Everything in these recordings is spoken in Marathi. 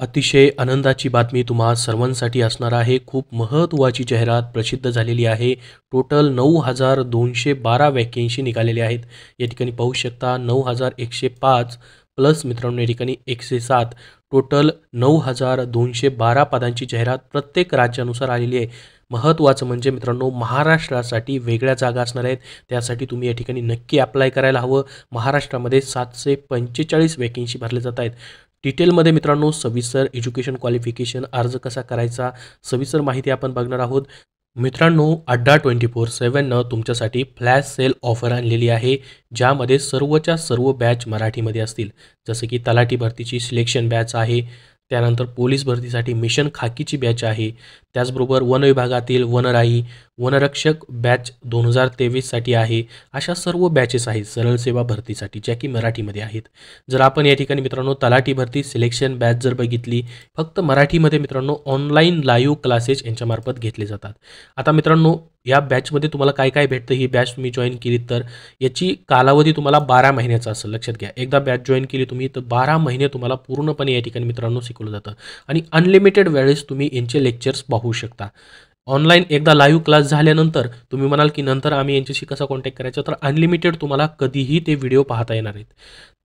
अतिशय आनंदाची बातमी तुम्हा सर्वांसाठी असणार आहे. खूप महत्त्वाची जाहिरात प्रसिद्ध झालेली आहे. टोटल नऊ हजार दोनशे बारा वॅकेन्सी निघालेल्या आहेत. या ठिकाणी पाहू शकता नऊ हजार एकशे पाच प्लस मित्रांनो या ठिकाणी एकशे सात. टोटल नऊ हजार दोनशे बारा पदांची जाहिरात प्रत्येक राज्यानुसार आलेली आहे. महत्त्वाचं म्हणजे मित्रांनो महाराष्ट्रासाठी वेगळ्या जागा असणार आहेत. त्यासाठी तुम्ही या ठिकाणी नक्की अप्लाय करायला हवं. महाराष्ट्रामध्ये सातशे पंचेचाळीस वॅकेन्सी भरले जात आहेत. डिटेलमध्ये मित्रांनो सविस्तर एज्युकेशन क्वालिफिकेशन अर्ज कसा करायचा सविस्तर माहिती आपण बघणार आहोत. मित्रांनो अड्डा ट्वेंटी फोर सेवननं तुमच्यासाठी फ्लॅश सेल ऑफर आणलेली आहे ज्यामध्ये सर्वच्या सर्व बॅच मराठीमध्ये असतील. जसं की तलाठी भरतीची सिलेक्शन बॅच आहे त्यानंतर पोलीस भरतीसाठी मिशन खाकीची बॅच आहे. त्याचबरोबर वन विभागातील वनराई वनरक्षक बॅच दोन हजार तेवीससाठी आहे. अशा सर्व बॅचेस आहेत सरळ सेवा भरतीसाठी ज्या की मराठीमध्ये आहेत. जर आपण या ठिकाणी मित्रांनो तलाठी भरती सिलेक्शन बॅच जर बघितली फक्त मराठीमध्ये मित्रांनो ऑनलाईन लाईव्ह क्लासेस यांच्यामार्फत घेतले जातात. आता मित्रांनो या बॅचमध्ये तुम्हाला काय काय भेटतं? ही बॅच तुम्ही जॉईन केली तर याची कालावधी तुम्हाला बारा महिन्याचा असेल. लक्षात घ्या. एकदा बॅच जॉईन केली तुम्ही तर बारा महिने तुम्हाला पूर्णपणे या ठिकाणी मित्रांनो शिकवलं जातं. आणि अनलिमिटेड वेळेस तुम्ही यांचे लेक्चर्स पाहू शकता. ऑनलाईन एकदा लाईव्ह क्लास झाल्यानंतर तुम्ही म्हणाल की नंतर आम्ही यांच्याशी कसा कॉन्टॅक्ट करायचा? तर अनलिमिटेड तुम्हाला कधीही ते व्हिडिओ पाहता येणार आहेत.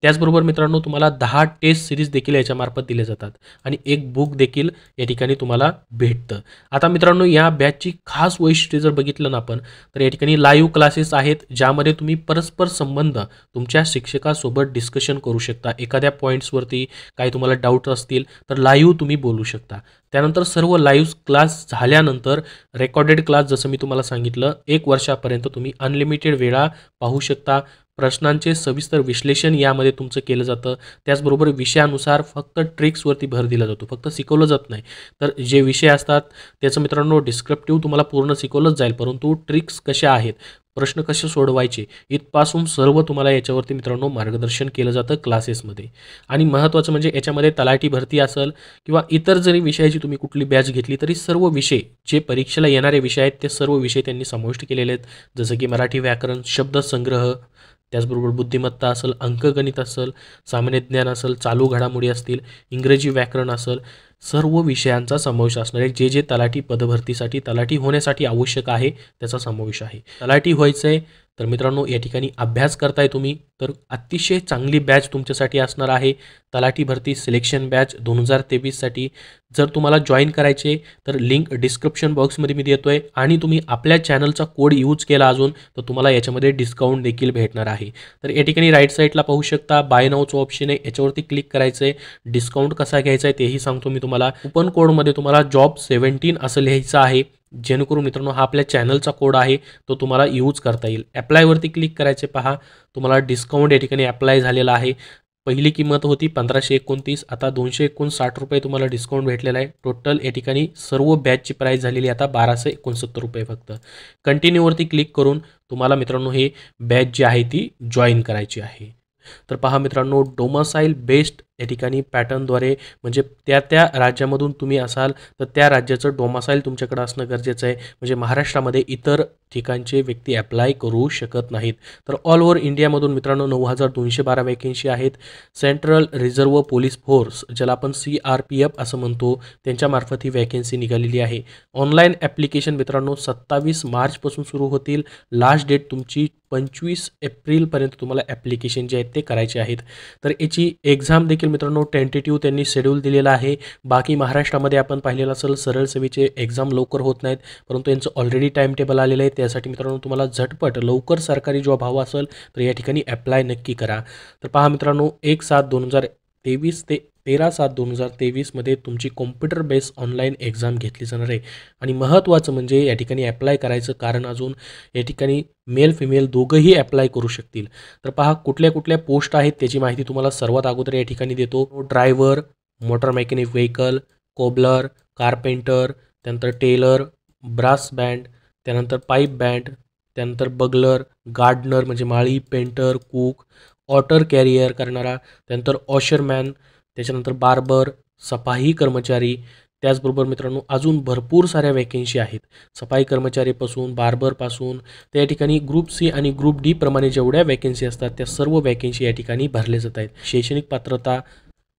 त्याचबरोबर मित्रांनो तुम्हाला दहा टेस्ट सिरीज देखील याच्यामार्फत दिले जातात आणि एक बुक देखील या ठिकाणी तुम्हाला भेटतं. आता मित्रांनो या बॅचची खास वैशिष्ट्ये जर बघितलं ना आपण तर या ठिकाणी लाईव्ह क्लासेस आहेत ज्यामध्ये तुम्ही परस्पर संबंध तुमच्या शिक्षकासोबत डिस्कशन करू शकता. एखाद्या पॉईंट्सवरती काही तुम्हाला डाऊट असतील तर लाईव्ह तुम्ही बोलू शकता. त्यानंतर सर्व लाईव्ह क्लास झाल्यानंतर रेकॉर्डेड क्लास जसं मी तुम्हाला सांगितलं एक वर्षापर्यंत तुम्ही अनलिमिटेड वेळा पाहू शकता. प्रश्नांचे सविस्तर विश्लेषण यामध्ये तुमचं केलं जातं. त्याचबरोबर विषयानुसार फक्त ट्रिक्सवरती भर दिला जातो. फक्त शिकवलं जात नाही. तर जे विषय असतात त्याचं मित्रांनो डिस्क्रिप्टिव्ह तुम्हाला पूर्ण शिकवलंच जाईल. परंतु ट्रिक्स कशा आहेत? प्रश्न कसे सोडवायचे? इथपासून सर्व तुम्हाला याच्यावरती मित्रांनो मार्गदर्शन केलं जातं क्लासेसमध्ये. आणि महत्त्वाचं म्हणजे याच्यामध्ये तलाठी भरती असेल किंवा इतर जरी विषयाची तुम्ही कुठली बॅच घेतली तरी सर्व विषय जे परीक्षेला येणारे विषय आहेत ते सर्व विषय त्यांनी समाविष्ट केलेले आहेत. जसं की मराठी व्याकरण शब्दसंग्रह त्याचबरोबर बुद्धिमत्ता असेल अंकगणित असेल सामान्य ज्ञान असेल चालू घडामोडी असतील इंग्रजी व्याकरण असेल सर्व विषयांचा समावेश असणारे जे जे तलाठी पदभरतीसाठी तलाठी होण्यासाठी आवश्यक आहे त्याचा समावेश आहे. तलाठी व्हायचं आहे तर मित्रांनो या ठिकाणी अभ्यास करताय तुम्ही तर अतिशय चांगली बॅच तुमच्यासाठी असणार आहे. तलाठी भरती सिलेक्शन बॅच दोन हजार तेवीससाठी. जर तुम्हाला जॉईन करायचे तर लिंक डिस्क्रिप्शन बॉक्समध्ये मी देतो आहे आणि तुम्ही आपल्या चॅनलचा कोड यूज केला अजून तर तुम्हाला याच्यामध्ये डिस्काउंट देखील भेटणार आहे. तर या ठिकाणी राईट साईडला पाहू शकता बाय नावचं ऑप्शन आहे. याच्यावरती क्लिक करायचं आहे डिस्काउंट कसा घ्यायचा आहे तेही सांगतो मी तुम्हाला. कुपन कोडमध्ये तुम्हाला जॉब सेव्हन्टीन असं लिहायचं आहे. जेणेकरून मित्रांनो हा आपल्या चॅनलचा कोड आहे तो तुम्हाला यूज करता येईल. ॲप्लायवरती क्लिक करायचे पहा. तुम्हाला डिस्काउंट या ठिकाणी अप्लाय झालेला आहे. पहिली किंमत होती पंधराशे एकोणतीस आता दोनशे एकोणसाठ रुपये तुम्हाला डिस्काउंट भेटलेला आहे. टोटल या ठिकाणी सर्व बॅचची प्राईस झालेली आता बाराशे एकोणसत्तर रुपये फक्त. कंटिन्यूवरती क्लिक करून तुम्हाला मित्रांनो हे बॅच जी आहे ती जॉईन करायची आहे. तर पहा मित्रांनो डोमासाईल बेस्ड या ठिकाणी पॅटर्नद्वारे म्हणजे त्या त्या राज्यामधून तुम्ही असाल तर त्या राज्याचं डोमासाईल तुमच्याकडे असणं गरजेचं आहे. म्हणजे महाराष्ट्रामध्ये इतर ठिकाणचे व्यक्ती अप्लाय करू शकत नाहीत. तर ऑल ओव्हर इंडियामधून मित्रांनो नऊ हजार दोनशे बारा वॅकेन्सी आहेत. सेंट्रल रिझर्व्ह पोलीस फोर्स ज्याला आपण सी आर पी एफ असं म्हणतो त्यांच्यामार्फत ही वॅकेन्सी निघालेली आहे. ऑनलाईन ॲप्लिकेशन मित्रांनो सत्तावीस मार्चपासून सुरू होतील. लास्ट डेट तुमची पंचवीस एप्रिलपर्यंत तुम्हाला ॲप्लिकेशन जे आहेत ते करायचे आहेत. तर याची एक्झाम देखील मित्रांनो टेंटेटिव्ह त्यांनी शेड्यूल दिलेला आहे. बाकी महाराष्ट्रामध्ये आपण पाहिलेलं असेल सरळ सेवेचे एक्झाम लवकर होत नाहीत परंतु यांचं ऑलरेडी टाईम टेबल आलेलं आहे. त्यासाठी मित्रांनो तुम्हाला झटपट लवकर सरकारी जॉब हवा असेल तर या ठिकाणी अप्लाय नक्की करा. तर पहा मित्रांनो एक सात दोन हजार तेवीस ते तेरा सात दोन हजार तेवीसमध्ये तुमची कॉम्प्युटर बेस ऑनलाईन एक्झाम घेतली जाणार आहे. आणि महत्त्वाचं म्हणजे या ठिकाणी ॲप्लाय करायचं कारण अजून या ठिकाणी मेल फिमेल दोघंही ॲप्लाय करू शकतील. तर पहा कुठल्या कुठल्या पोस्ट आहेत त्याची माहिती तुम्हाला सर्वात अगोदर या ठिकाणी देतो. Driver motor mechanic vehicle cobbler carpenter त्यानंतर टेलर ब्रास बँड त्यानंतर पाईप बँड त्यानंतर बगलर गार्डनर म्हणजे माळी पेंटर कूक ऑटर कॅरियर करणारा त्यानंतर ऑशरमॅन त्याच्यानंतर बार्बर सफाई कर्मचारी त्याचबरोबर मित्रांनो अजून भरपूर साऱ्या वॅकेन्सी आहेत. सफाई कर्मचारीपासून बार्बरपासून त्या ठिकाणी ग्रुप सी आणि ग्रुप डी प्रमाणे जेवढ्या वॅकेन्सी असतात त्या सर्व वॅकेन्सी या ठिकाणी भरल्या जात आहेत. शैक्षणिक पात्रता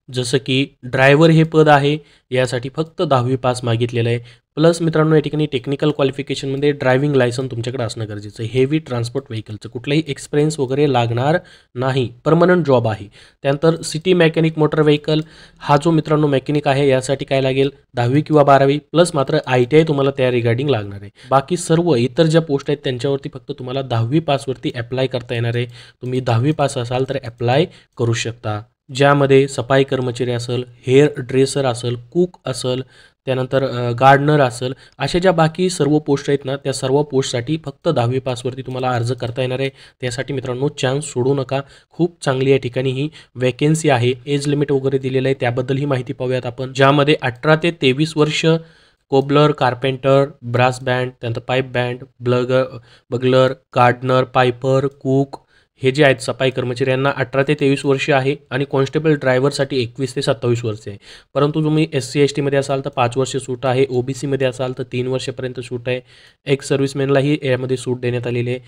जसं की ड्रायव्हर हे पद आहे यासाठी फक्त दहावी पास मागितलेलं आहे. प्लस मित्रांनो या ठिकाणी टेक्निकल क्वालिफिकेशनमध्ये ड्रायव्हिंग लायसन तुमच्याकडे असणं गरजेचं आहे. हेवी ट्रान्सपोर्ट व्हेकलचं कुठलाही एक्सपिरियन्स वगैरे लागणार नाही. परमनंट जॉब आहे. त्यानंतर सिटी मेकॅनिक मोटर व्हेकल हा जो मित्रांनो मेकॅनिक आहे यासाठी काय लागेल? दहावी किंवा बारावी प्लस मात्र आय टी आय तुम्हाला त्या रिगार्डिंग लागणार आहे. बाकी सर्व इतर ज्या पोस्ट आहेत त्यांच्यावरती फक्त तुम्हाला दहावी पासवरती अप्लाय करता येणार आहे. तुम्ही दहावी पास असाल तर अप्लाय करू शकता. ज्यामध्ये सफाई कर्मचारी असेल हेअर ड्रेसर असेल कुक असेल त्यानंतर गार्डनर असेल अशा ज्या बाकी सर्व पोस्ट आहेत ना त्या सर्व पोस्टसाठी फक्त दहावी पासवरती तुम्हाला अर्ज करता येणार आहे. त्यासाठी मित्रांनो चान्स सोडू नका. खूप चांगली या ठिकाणी ही वॅकेन्सी आहे. एज लिमिट वगैरे दिलेलं आहे. त्याबद्दल ही माहिती पाहूयात आपण. ज्यामध्ये अठरा ते तेवीस वर्ष कोबलर कार्पेंटर ब्रास बँड त्यानंतर pipe band bugler bugler gardener piper cook हे जे आहेत सफाई कर्मचारी यांना अठरा ते तेवीस वर्ष आहे आणि कॉन्स्टेबल ड्रायव्हरसाठी एकवीस ते सत्तावीस वर्ष आहे. परंतु तुम्ही एस सी एस टीमध्ये असाल तर पाच वर्ष सूट आहे. ओ बी सीमध्ये असाल तर तीन वर्षापर्यंत सूट आहे. एक्स सर्व्हिसमॅनलाही यामध्ये सूट देण्यात आलेली आहे.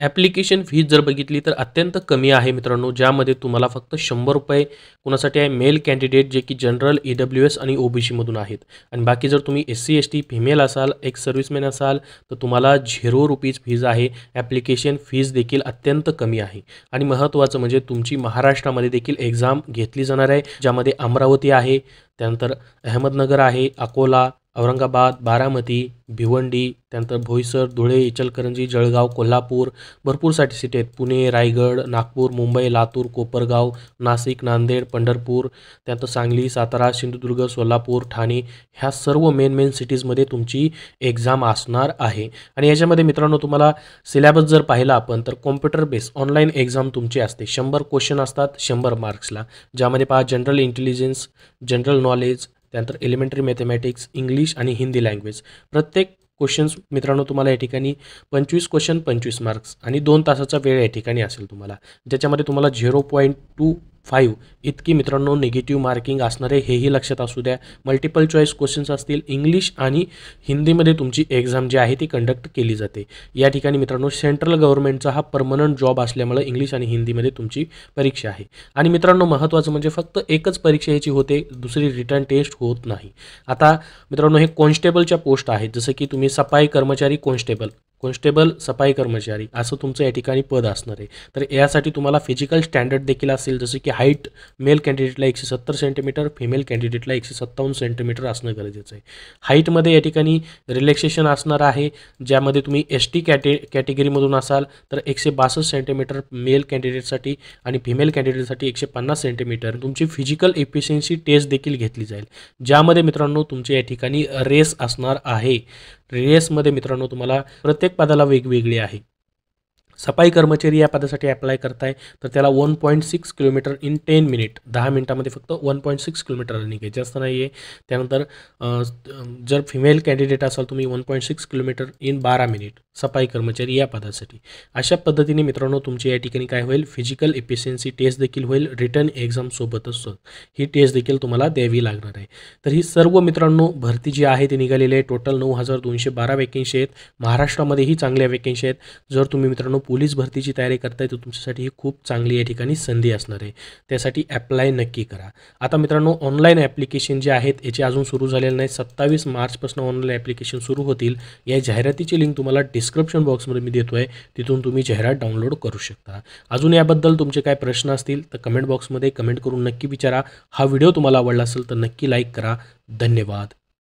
ॲप्लिकेशन फीज जर बघितली तर अत्यंत कमी आहे मित्रांनो ज्यामध्ये तुम्हाला फक्त शंभर रुपये कुणासाठी आहे मेल कॅन्डिडेट जे की जनरल ई डब्ल्यू एस आणि ओ बी सीमधून आहेत. आणि बाकी जर तुम्ही S C S T female असाल एक सर्व्हिसमॅन असाल तर तुम्हाला झिरो रुपीज फीज आहे. ॲप्लिकेशन फीज देखील अत्यंत कमी आहे. आणि महत्त्वाचं म्हणजे तुमची महाराष्ट्रामध्ये देखील एक्झाम घेतली जाणार आहे ज्यामध्ये अमरावती आहे त्यानंतर अहमदनगर आहे अकोला औरंगाबाद बारामती भिवंडी त्यानंतर भोईसर धुळे इचलकरंजी जळगाव कोल्हापूर भरपूरसाठी सिटी आहेत. पुणे रायगड नागपूर मुंबई लातूर कोपरगाव नाशिक नांदेड पंढरपूर त्यानंतर सांगली सातारा सिंधुदुर्ग सोलापूर ठाणे ह्या सर्व मेन मेन सिटीजमध्ये तुमची एक्झाम असणार आहे. आणि याच्यामध्ये मित्रांनो तुम्हाला सिलेबस जर पाहिला आपण तर कॉम्प्युटर बेस ऑनलाईन एक्झाम तुमची असते. शंभर क्वेश्चन असतात शंभर मार्क्सला ज्यामध्ये पहा जनरल इंटेलिजन्स जनरल नॉलेज त्यानंतर एलिमेंटरी मॅथमॅटिक्स इंग्लिश आणि हिंदी लँग्वेज प्रत्येक क्वेश्चन्स मित्रांनो तुम्हाला या ठिकाणी पंचवीस क्वेश्चन पंचवीस मार्क्स आणि दोन तासाचा वेळ या ठिकाणी असेल तुम्हाला. ज्याच्यामध्ये तुम्हाला झिरो पॉईंट टू फाईव्ह इतकी मित्रांनो निगेटिव्ह मार्किंग असणारे हेही लक्षात असू द्या. मल्टिपल चॉईस क्वेश्चन्स असतील इंग्लिश आणि हिंदीमध्ये तुमची एक्झाम जी आहे ती कंडक्ट केली जाते. या ठिकाणी मित्रांनो सेंट्रल गव्हर्नमेंटचा हा परमनंट जॉब असल्यामुळे इंग्लिश आणि हिंदीमध्ये तुमची परीक्षा आहे. आणि मित्रांनो महत्त्वाचं म्हणजे फक्त एकच परीक्षा याची होते दुसरी रिटर्न टेस्ट होत नाही. आता मित्रांनो हे कॉन्स्टेबलच्या पोस्ट आहेत. जसं की तुम्ही सफाई कर्मचारी कॉन्स्टेबल कॉन्स्टेबल सफाई कर्मचारी असं तुमचं या ठिकाणी पद असणार आहे. तर यासाठी तुम्हाला फिजिकल स्टँडर्ड देखील असेल जसं की हाईट मेल कॅन्डिडेटला एकशे सत्तर सेंटीमीटर फिमेल कॅन्डिडेटला एकशे सत्तावन्न सेंटीमीटर असणं गरजेचं आहे. हाईटमध्ये या ठिकाणी रिलॅक्सेशन असणार आहे ज्यामध्ये तुम्ही एस टी कॅटे कॅटेगरीमधून असाल तर एकशे बासष्ट सेंटीमीटर मेल कॅन्डिडेटसाठी आणि फिमेल कॅन्डिडेटसाठी एकशे पन्नास सेंटीमीटर तुमची फिजिकल एफिशियन्सी टेस्ट देखील घेतली जाईल. ज्यामध्ये मित्रांनो तुमच्या या ठिकाणी रेस असणार आहे. रेसमध्ये मित्रांनो तुम्हाला प्रत्येक पदाला वेगवेगळी आहे. सफाई कर्मचारी या पदासाठी अप्लाय करताय तर त्याला one point six kilometre in ten minute दहा मिनिटामध्ये फक्त one point six kilometre running आहे. जास्त नाही आहे त्यानंतर जर फिमेल कॅन्डिडेट असाल तुम्ही one point six kilometre in बारा मिनिट सफाई कर्मचारी या पदासाठी. अशा पद्धतीने मित्रांनो तुमची या ठिकाणी काय होईल? फिजिकल एफिशियन्सी टेस्ट देखील होईल. रिटर्न एक्झामसोबतच ही टेस्ट देखील तुम्हाला द्यावी लागणार आहे. तर ही सर्व मित्रांनो भरती जी आहे ती निघालेली आहे. टोटल नऊ हजार दोनशे बारा वेकेन्सी आहेत. महाराष्ट्रामध्येही चांगल्या वेकेन्सी आहेत. जर तुम्ही मित्रांनो पोलीस भरतीची तयारी करताय तर तुमच्यासाठी ही खूप चांगली या ठिकाणी संधी असणार आहे. त्यासाठी ॲप्लाय नक्की करा. आता मित्रांनो ऑनलाईन ॲप्लिकेशन जे आहेत याचे अजून सुरू झालेले नाही सत्तावीस मार्चपासून ऑनलाईन ॲप्लिकेशन सुरू होतील. या जाहिरातीची लिंक तुम्हाला डिस्क्रिप्शन बॉक्समध्ये मी देतो आहे तिथून तुम्ही जाहिरात डाउनलोड करू शकता. अजून याबद्दल तुमचे काय प्रश्न असतील तर कमेंट बॉक्समध्ये कमेंट करून नक्की विचारा. हा व्हिडिओ तुम्हाला आवडला असेल तर नक्की लाईक करा. धन्यवाद.